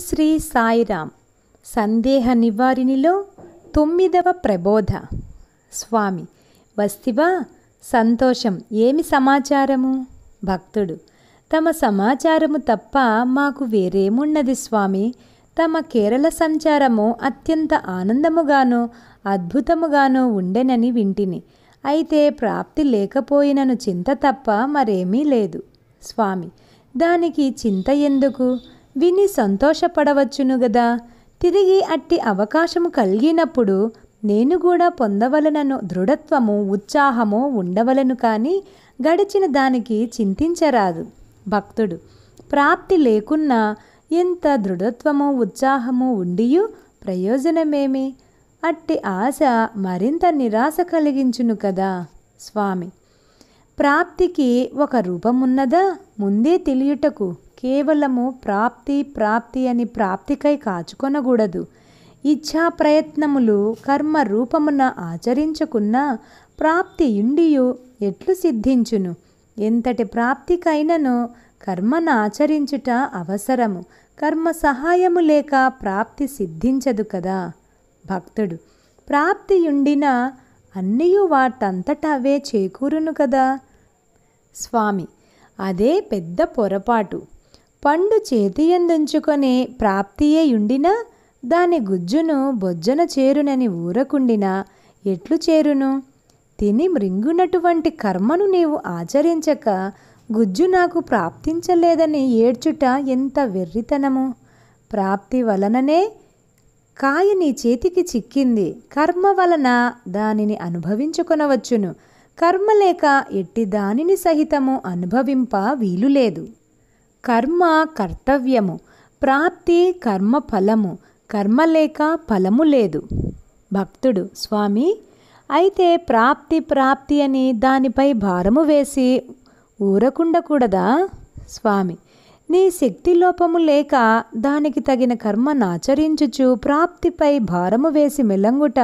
శ్రీ సాయిరామ్ సందేహ నివారిణిలో తొమ్మిదవ ప్రబోధ. స్వామి వస్తివా? సంతోషం. ఏమి సమాచారము? భక్తుడు తమ సమాచారము తప్ప మాకు వేరేమున్నది స్వామి. తమ కేరళ సంచారము అత్యంత ఆనందముగానో అద్భుతముగానో ఉండెనని వింటిని. అయితే ప్రాప్తి లేకపోయినను చింత తప్ప మరేమీ లేదు. స్వామి దానికి చింత ఎందుకు? విని సంతోషపడవచ్చును గదా. తిరిగి అట్టి అవకాశము కలిగినప్పుడు నేను కూడా పొందవలనను దృఢత్వము ఉత్సాహము ఉండవలను కానీ గడిచిన దానికి చింతించరాదు. భక్తుడు ప్రాప్తి లేకున్నా ఎంత దృఢత్వము ఉత్సాహము ఉండియు ప్రయోజనమేమి? అట్టి ఆశ మరింత నిరాశ కలిగించును కదా. స్వామి ప్రాప్తికి ఒక రూపమున్నదా? ముందే తెలియుటకు కేవలము ప్రాప్తి ప్రాప్తి అని ప్రాప్తికై కాచుకొనకూడదు ఇచ్ఛా ప్రయత్నములు కర్మ రూపమున ఆచరించుకున్నా ప్రాప్తి ఇండియు ఎట్లు సిద్ధించును? ఎంతటి ప్రాప్తికైనను కర్మను ఆచరించుట అవసరము? కర్మ సహాయము లేక ప్రాప్తి సిద్ధించదు కదా? భక్తుడు ప్రాప్తి ఉండిన అన్నయు వాటంతటా అవే చేకూరును కదా? స్వామి అదే పెద్ద పొరపాటు. పండు చేతి ఎందుంచుకొని ప్రాప్తియే ఉండినా దాని గుజ్జును బొజ్జన చేరునని ఊరకుండినా ఎట్లు చేరును? తిని మృంగునటువంటి కర్మను నీవు ఆచరించక గుజ్జు నాకు ప్రాప్తించలేదని ఏడ్చుట ఎంత వెర్రితనము? ప్రాప్తి వలననే కాయ నీ చేతికి చిక్కింది కర్మ వలన దానిని అనుభవించుకొనవచ్చును. కర్మ లేక ఎట్టి దానిని సహితము అనుభవింప వీలులేదు కర్మ కర్తవ్యము ప్రాప్తి కర్మ ఫలము కర్మ లేక ఫలము లేదు. భక్తుడు స్వామి అయితే ప్రాప్తి ప్రాప్తి అని దానిపై భారము వేసి ఊరకుండకూడదా? స్వామి నీ శక్తి లోపము లేక దానికి తగిన కర్మ నాచరించుచు ప్రాప్తిపై భారము వేసి మెలంగుట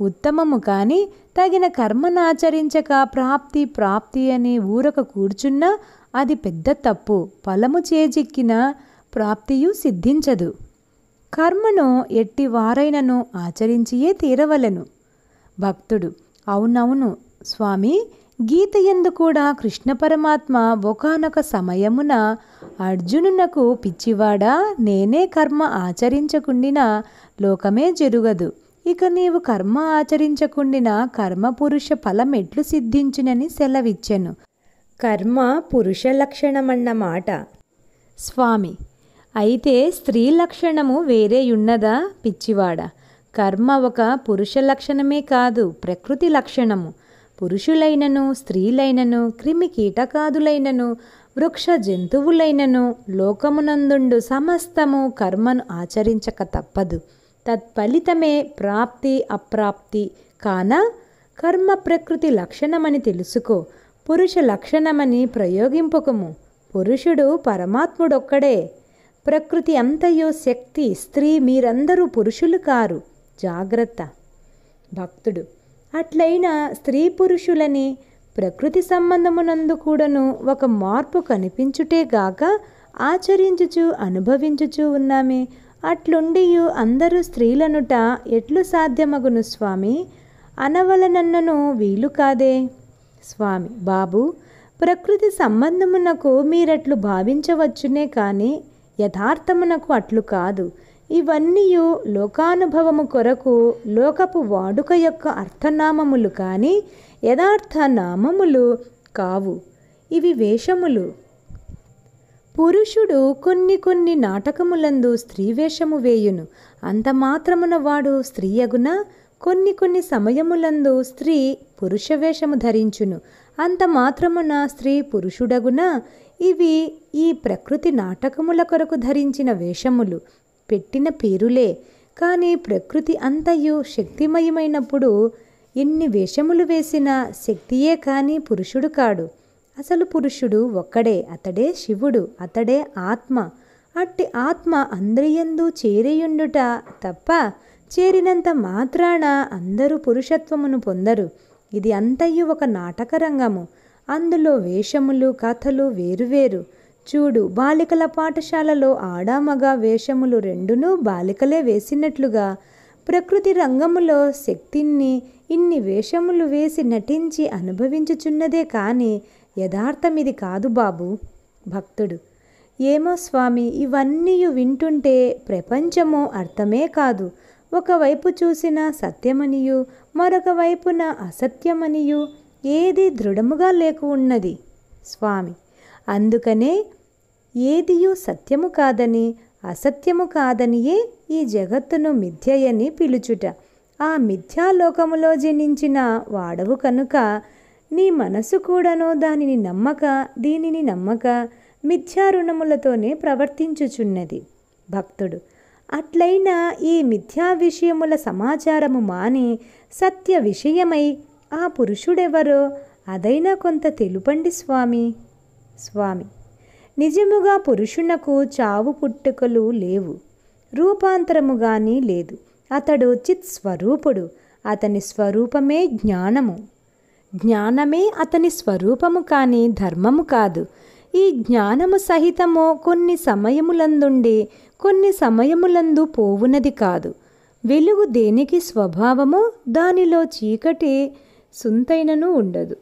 ఉత్తమము కానీ తగిన కర్మను ఆచరించక ప్రాప్తి ప్రాప్తి అని ఊరక కూర్చున్నా అది పెద్ద తప్పు. ఫలము చేజిక్కిన ప్రాప్తియు సిద్ధించదు. కర్మను ఎట్టి వారైనను ఆచరించియే తీరవలెను. భక్తుడు అవునవును స్వామి గీత ఎందు కూడా కృష్ణ పరమాత్మ ఒకనొక సమయమున అర్జునునకు పిచ్చివాడా? నేనే కర్మ ఆచరించకుండినా లోకమే జరుగదు. ఇక నీవు కర్మ ఆచరించకుండిన కర్మ పురుష ఫలం ఎట్లు సిద్ధించునని సెలవిచ్చెను. కర్మ పురుష లక్షణమన్నమాట స్వామి అయితే స్త్రీ లక్షణము వేరేయున్నదా పిచ్చివాడ? కర్మ ఒక పురుష లక్షణమే కాదు ప్రకృతి లక్షణము. పురుషులైనను స్త్రీలైనను క్రిమి కీటకాదులైనను వృక్ష జంతువులైనను లోకమునందుండు సమస్తము కర్మను ఆచరించక తప్పదు. తత్ఫలితమే ప్రాప్తి అప్రాప్తి. కాన కర్మ ప్రకృతి లక్షణమని తెలుసుకో పురుష లక్షణమని ప్రయోగింపకము. పురుషుడు పరమాత్ముడొక్కడే. ప్రకృతి అంతయో శక్తి స్త్రీ మీరందరూ పురుషులు కారు. జాగ్రత్త. భక్తుడు. అట్లయినా స్త్రీ పురుషులని ప్రకృతి సంబంధమునందు కూడాను ఒక మార్పు కనిపించుటే గాక ఆచరించుచు అనుభవించుచు ఉన్నామే. అట్లుండియు అందరూ స్త్రీలనుట ఎట్లు సాధ్యమగును స్వామి? అనవలనన్నను వీలు కాదే? స్వామి బాబు ప్రకృతి సంబంధమునకు మీరట్లు భావించవచ్చునే కానీ యథార్థమునకు అట్లు కాదు. ఇవన్నీ లోకానుభవము కొరకు లోకపు వాడుక యొక్క అర్థనామములు కానీ యథార్థ నామములు కావు. ఇవి వేషములు. పురుషుడు కొన్ని కొన్ని నాటకములందు స్త్రీ వేషము వేయును. అంత మాత్రమున వాడు స్త్రీయగున కొన్ని కొన్ని సమయములందు స్త్రీ పురుష వేషము ధరించును. అంత మాత్రమున స్త్రీ పురుషుడగున? ఇవి ఈ ప్రకృతి నాటకముల కొరకు ధరించిన వేషములు. పెట్టిన పేరులే. కానీ ప్రకృతి అంతయు శక్తిమయమైనప్పుడు ఎన్ని వేషములు వేసిన శక్తియే కానీ పురుషుడు కాడు. అసలు పురుషుడు ఒక్కడే అతడే శివుడు అతడే ఆత్మ. అట్టి ఆత్మ అందరియందు చేరియుండుట తప్ప చేరినంత మాత్రాన అందరూ పురుషత్వమును పొందరు. ఇది అంతయు ఒక నాటక రంగము. అందులో వేషములు కథలు వేరువేరు. చూడు బాలికల పాఠశాలలో ఆడామగ వేషములు రెండునూ బాలికలే వేసినట్లుగా ప్రకృతి రంగములో శక్తిని ఇన్ని వేషములు వేసి నటించి అనుభవించుచున్నదే కానీ యథార్థం ఇది కాదు బాబు. భక్తుడు. ఏమో స్వామి ఇవన్నీ వింటుంటే ప్రపంచము అర్థమే కాదు. ఒకవైపు చూసిన సత్యమనియు మరొక వైపున అసత్యమనియు ఏది దృఢముగా లేకు ఉన్నది? స్వామి అందుకనే ఏదియు సత్యము కాదని అసత్యము కాదనియే ఈ జగత్తును మిథ్యయని పిలుచుట. ఆ మిథ్యాలోకములో జనించిన వాడవు కనుక నీ మనసు కూడాను దానిని నమ్మక దీనిని నమ్మక మిథ్యారుణములతోనే ప్రవర్తించుచున్నది. భక్తుడు అట్లయినా ఈ మిథ్యా విషయముల సమాచారము మాని సత్య విషయమై ఆ పురుషుడెవరో అదైనా కొంత తెలుపండి స్వామి. స్వామి నిజముగా పురుషునకు చావు పుట్టుకలు లేవు రూపాంతరము గాని లేదు. అతడు చిత్ స్వరూపుడు అతని స్వరూపమే జ్ఞానము. జ్ఞానమే అతని స్వరూపము కానీ ధర్మము కాదు. ఈ జ్ఞానము సహితము కొన్ని సమయములందుండి కొన్ని సమయములందు పోవునది కాదు. వెలుగు దేనికి స్వభావమో దానిలో చీకటి సుంతైనను ఉండదు.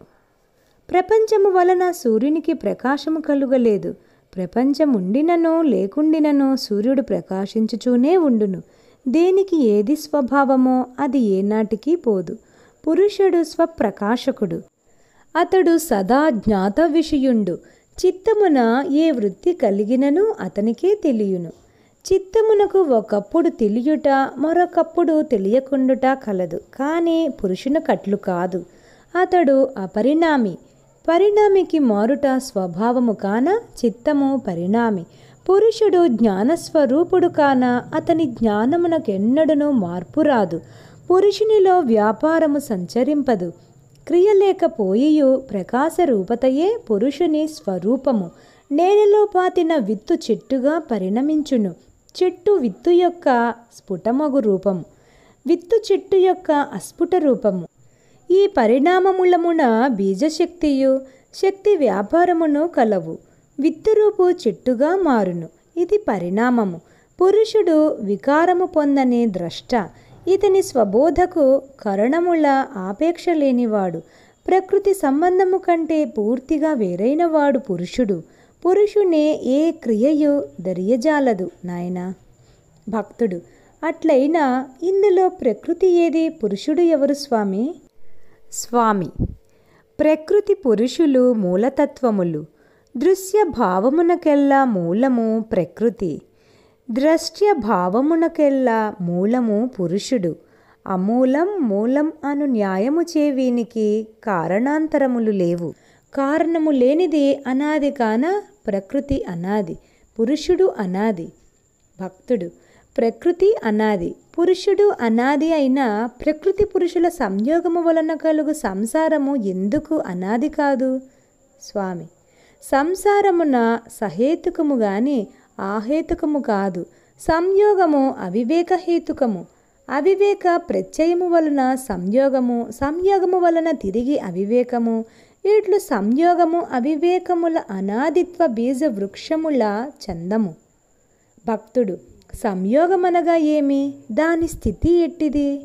ప్రపంచము వలన సూర్యునికి ప్రకాశము కలుగలేదు. ప్రపంచముండినను లేకుండినను సూర్యుడు ప్రకాశించుచూనే ఉండును. దేనికి ఏది స్వభావమో అది ఏనాటికి పోదు. పురుషుడు స్వప్రకాశకుడు. అతడు సదా జ్ఞాత విషయుండు చిత్తమున ఏ వృత్తి కలిగినను అతనికే తెలియను. చిత్తమునకు ఒకప్పుడు తెలియుట మరొకప్పుడు తెలియకుండుట కలదు. కానీ పురుషుని కట్లు కాదు. అతడు అపరిణామి. పరిణామికి మారుట స్వభావము కాన చిత్తము పరిణామి. పురుషుడు జ్ఞానస్వరూపుడు కాన అతని జ్ఞానమునకెన్నడను మార్పు రాదు. పురుషునిలో వ్యాపారము సంచరింపదు. క్రియ లేకపోయియు ప్రకాశ రూపతయే పురుషుని స్వరూపము. నేలలో పాతిన విత్తు చెట్టుగా పరిణమించును. చెట్టు విత్తు యొక్క స్ఫుటమగు రూపము. విత్తు చెట్టు యొక్క అస్ఫుట రూపము. ఈ పరిణామములమున బీజశక్తియు శక్తి వ్యాపారమును కలవు. విత్తురూపు చెట్టుగా మారును. ఇది పరిణామము. పురుషుడు వికారము పొందని ద్రష్ట. ఇతని స్వబోధకు కరణముల ఆపేక్ష లేనివాడు. ప్రకృతి సంబంధము కంటే పూర్తిగా వేరైనవాడు పురుషుడు. పురుషునే ఏ క్రియయు దరియజాలదు నాయనా. భక్తుడు అట్లయినా ఇందులో ప్రకృతి ఏది పురుషుడు ఎవరు స్వామి? స్వామి ప్రకృతి పురుషులు మూలతత్వములు. దృశ్య భావమునకెల్లా మూలము ప్రకృతి. ద్రష్ట్య భావమునకెల్లా మూలము పురుషుడు. అమూలం మూలం అను న్యాయము చేవీనికి కారణాంతరములు లేవు. కారణము లేనిది అనాది కాన ప్రకృతి అనాది పురుషుడు అనాది భక్తుడు ప్రకృతి అనాది పురుషుడు అనాది అయిన ప్రకృతి పురుషుల సంయోగము వలన కలుగు సంసారము ఎందుకు అనాది కాదు? స్వామి సంసారమున సహేతుకము గాని ఆహేతుకము కాదు. సంయోగము అవివేక హేతుకము అవివేక ప్రత్యయము వలన సంయోగము సంయోగము వలన తిరిగి అవివేకము. ఇట్లు సంయోగము అవివేకముల అనాదిత్వ బీజ వృక్షముల చందము. భక్తుడు సంయోగమనగా ఏమి? దాని స్థితి ఎట్టిది?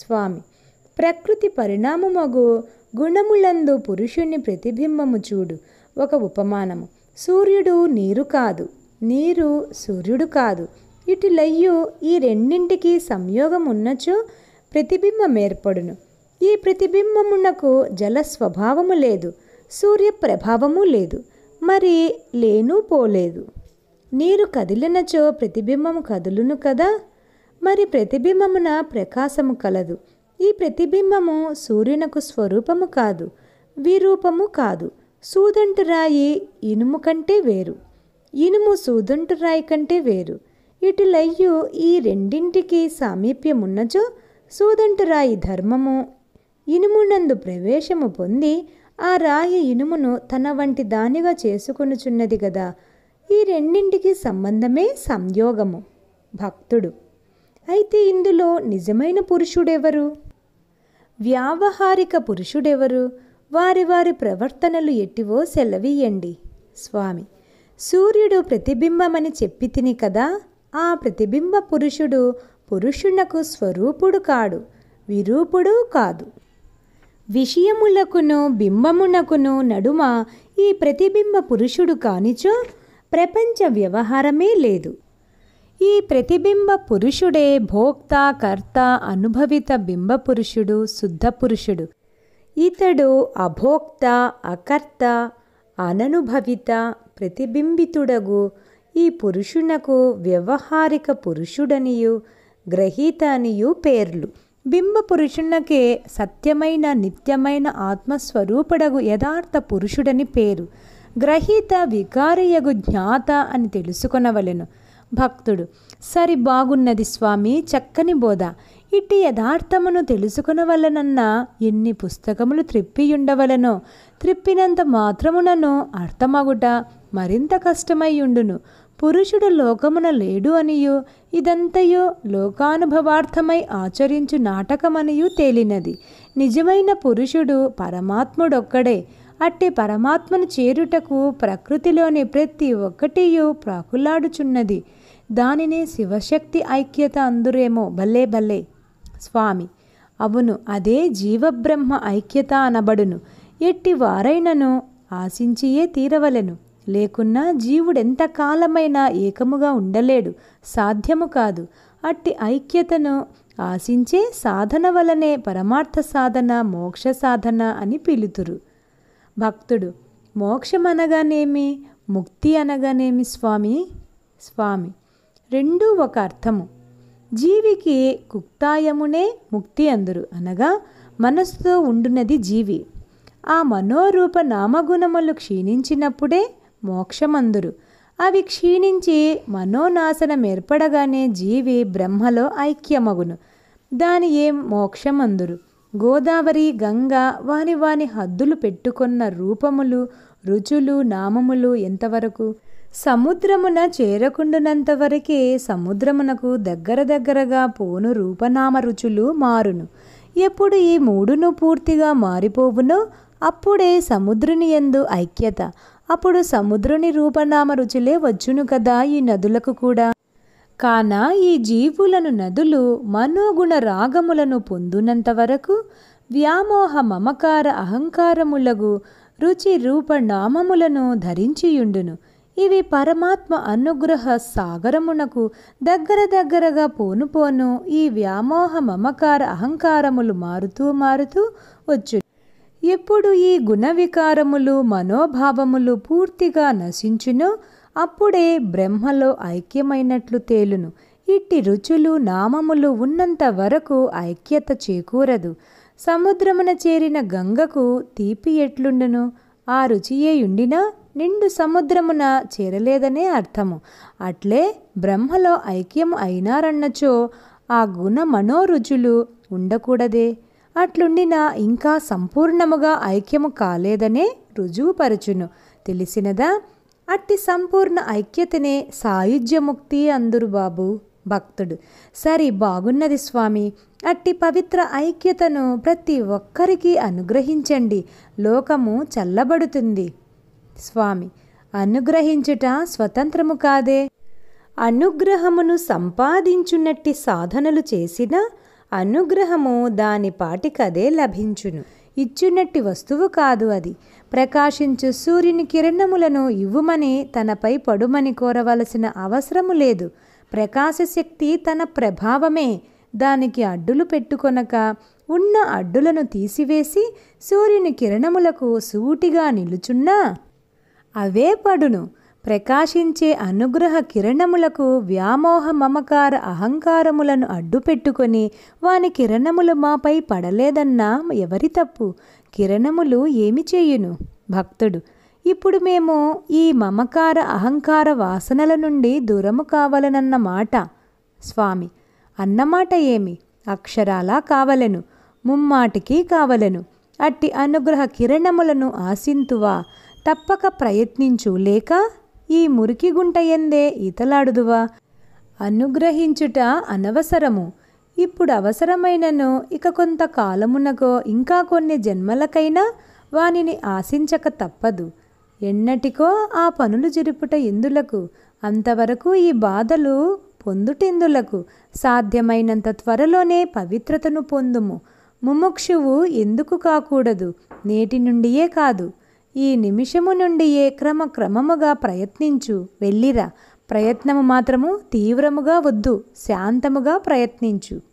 స్వామి ప్రకృతి పరిణామమగు గుణములందు పురుషుని ప్రతిబింబము చూడు. ఒక ఉపమానము. సూర్యుడు నీరు కాదు. నీరు సూర్యుడు కాదు. ఇటులయ్యు ఈ రెండింటికి సంయోగం ఉన్నచో ప్రతిబింబం ఏర్పడును. ఈ ప్రతిబింబమునకు జల స్వభావము లేదు సూర్య ప్రభావము లేదు మరి లేను పోలేదు. నీరు కదిలినచో ప్రతిబింబము కదులును కదా? మరి ప్రతిబింబమున ప్రకాశము కలదు. ఈ ప్రతిబింబము సూర్యునకు స్వరూపము కాదు విరూపము కాదు. సూదంటు రాయి ఇనుము కంటే వేరు. ఇనుము సూదుంటు రాయి కంటే వేరు. ఇటులయ్యు ఈ రెండింటికి సామీప్యమున్నచో సూదంటు రాయి ధర్మము. ఇనుమునందు ప్రవేశము పొంది ఆ రాయి ఇనుమును తన వంటి దానిగా చేసుకొనుచున్నది గదా. ఈ రెండింటికి సంబంధమే సంయోగము. భక్తుడు. అయితే ఇందులో నిజమైన పురుషుడెవరు? వ్యావహారిక పురుషుడెవరు? వారి వారి ప్రవర్తనలు ఎట్టివో సెలవీయండి. స్వామి. సూర్యుడు ప్రతిబింబమని చెప్పి తిని కదా ఆ ప్రతిబింబ పురుషుడు పురుషునకు స్వరూపుడు కాడు విరూపుడు కాదు. విషయములకును బింబమునకును నడుమ ఈ ప్రతిబింబ పురుషుడు కానిచో ప్రపంచ వ్యవహారమే లేదు. ఈ ప్రతిబింబ పురుషుడే భోక్త కర్త అనుభవిత బింబ పురుషుడు శుద్ధ పురుషుడు. ఇతడు అభోక్త అకర్త అననుభవిత ప్రతిబింబితుడగు. ఈ పురుషునకు వ్యవహారిక పురుషుడనియు గ్రహీత అనియు పేర్లు. బింబ పురుషునకే సత్యమైన నిత్యమైన ఆత్మస్వరూపుడగు యథార్థ పురుషుడని పేరు. గ్రహీత వికారయగు జ్ఞాత అని తెలుసుకొనవలెను. భక్తుడు సరి బాగున్నది స్వామి చక్కని బోధ. ఇట్టి యథార్థమును తెలుసుకునవలనన్న ఎన్ని పుస్తకములు త్రిప్పియుండవలనో త్రిప్పినంత మాత్రమునను అర్థమగుట మరింత కష్టమయ్యుండును పురుషుడు లోకమున లేడు అనియో ఇదంతయో లోకానుభవార్థమై ఆచరించు నాటకమనియు తేలినది. నిజమైన పురుషుడు పరమాత్ముడొక్కడే. అట్టి పరమాత్మను చేరుటకు ప్రకృతిలోని ప్రతి ఒక్కటియు ప్రాకులాడుచున్నది. దానినే శివశక్తి ఐక్యత అందురేమో. భలే భలే! స్వామి అవును అదే జీవబ్రహ్మ ఐక్యత అనబడును. ఎట్టి వారైనను ఆశించియే తీరవలెను. లేకున్నా జీవుడెంతకాలమైనా ఏకముగా ఉండలేడు సాధ్యము కాదు. అట్టి ఐక్యతను ఆశించే సాధన వలనే పరమార్థ సాధన మోక్ష సాధన అని పిలుతురు. భక్తుడు మోక్షం అనగానేమి? ముక్తి అనగానేమి స్వామి? స్వామి. రెండూ ఒక అర్థము. జీవికి కుక్తాయమునే ముక్తి అందురు. అనగా మనస్సుతో ఉండునది జీవి. ఆ మనోరూప నామగుణములు క్షీణించినప్పుడే మోక్షమందురు. అవి క్షీణించి మనోనాశనం ఏర్పడగానే జీవి బ్రహ్మలో ఐక్యమగును. దాని ఏం మోక్షమందురు? గోదావరి గంగ వాని వాని హద్దులు పెట్టుకున్న రూపములు రుచులు నామములు ఎంతవరకు? సముద్రమున చేరకుండునంతవరకే సముద్రమునకు దగ్గర దగ్గరగా పోను రూపనామ రుచులు మారును. ఎప్పుడు ఈ మూడును పూర్తిగా మారిపోవునో అప్పుడే సముద్రుని ఎందు ఐక్యత అప్పుడు సముద్రుని రూపనామ రుచులే వచ్చును కదా ఈ నదులకు కూడా. కాన ఈ జీవులను నదులు మనోగుణ రాగములను పొందునంత వరకు వ్యామోహ మమకార అహంకారములగు రుచి రూప నామములను ధరించియుండును. ఇవి పరమాత్మ అనుగ్రహ సాగరమునకు దగ్గర దగ్గరగా పోను పోను ఈ వ్యామోహ మమకార అహంకారములు మారుతూ మారుతూ వచ్చు ఎప్పుడు ఈ గుణ వికారములు మనోభావములు పూర్తిగా నశించునో అప్పుడే బ్రహ్మలో ఐక్యమైనట్లు తేలును. ఇట్టి రుచులు నామములు ఉన్నంత వరకు ఐక్యత చేకూరదు. సముద్రమున చేరిన గంగకు తీపి ఎట్లుండును? ఆ రుచియే ఉండినా నిండు సముద్రమున చేరలేదనే అర్థము. అట్లే బ్రహ్మలో ఐక్యం అయినారన్నచో ఆ గుణ మనోరుచులు ఉండకూడదే. అట్లుండినా ఇంకా సంపూర్ణముగా ఐక్యము కాలేదనే రుజువుపరచును. తెలిసినదా? అట్టి సంపూర్ణ ఐక్యతనే సాయుధ్యముక్తి అందురు బాబు భక్తుడు. సరి బాగున్నది స్వామి. అట్టి పవిత్ర ఐక్యతను ప్రతి ఒక్కరికి అనుగ్రహించండి. లోకము చల్లబడుతుంది. స్వామి అనుగ్రహించుట స్వతంత్రము కాదే? అనుగ్రహమును సంపాదించున్నట్టి సాధనలు చేసిన అనుగ్రహము దాని పాటికదే లభించును. ఇచ్చున్నట్టి వస్తువు కాదు అది. ప్రకాశించు సూర్యుని కిరణములను ఇవ్వుమని తనపై పడుమని కోరవలసిన అవసరము లేదు. ప్రకాశశక్తి తన ప్రభావమే. దానికి అడ్డులు పెట్టుకొనక ఉన్న అడ్డులను తీసివేసి సూర్యుని కిరణములకు సూటిగా నిలుచున్నా? అవే పడును. ప్రకాశించే అనుగ్రహ కిరణములకు వ్యామోహ మమకార అహంకారములను అడ్డుపెట్టుకొని వాని కిరణములు మాపై పడలేదన్నా ఎవరి తప్పు? కిరణములు ఏమి చేయును? భక్తుడు ఇప్పుడు మేము ఈ మమకార అహంకార వాసనల నుండి దూరము కావాలనన్న మాట. స్వామి అన్నమాట ఏమి? అక్షరాలా కావలెను ముమ్మాటికి కావలెను. అట్టి అనుగ్రహ కిరణములను ఆశింతువా? తప్పక ప్రయత్నించు లేక? ఈ మురికి గుంట ఎందే ఈతలాడుదువా? అనుగ్రహించుట అనవసరము. ఇప్పుడు అవసరమైనను ఇక కొంత కాలమునకో ఇంకా కొన్ని జన్మలకైనా వానిని ఆశించక తప్పదు. ఎన్నటికో ఆ పనులు జరుపుట ఎందులకు? అంతవరకు ఈ బాధలు పొందుటెందులకు? సాధ్యమైనంత త్వరలోనే పవిత్రతను పొందుము. ముముక్షువు ఎందుకు కాకూడదు? నేటి నుండియే కాదు. ఈ నిమిషము నుండియే క్రమక్రమముగా ప్రయత్నించు వెళ్ళిరా. ప్రయత్నము మాత్రము తీవ్రముగా వద్దు శాంతముగా ప్రయత్నించు.